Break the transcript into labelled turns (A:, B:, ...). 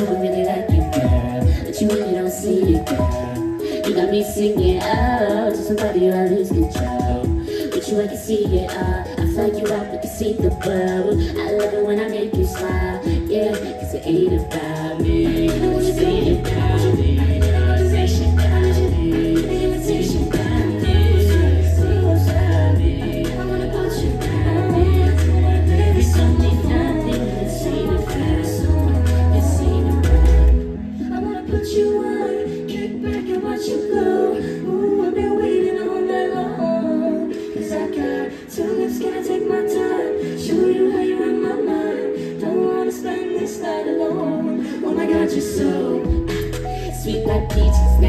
A: you don't really like it, girl. But you really don't see it, girl. You got me singing out to somebody I lose control But you, I can see it all I fly you out, I can see the world. I love it when I make you smile Yeah, cause it ain't about me. It's ain't about
B: time? You're in my mind. Don't wanna spend this night alone. Oh my god, you're so
A: Sweet like peaches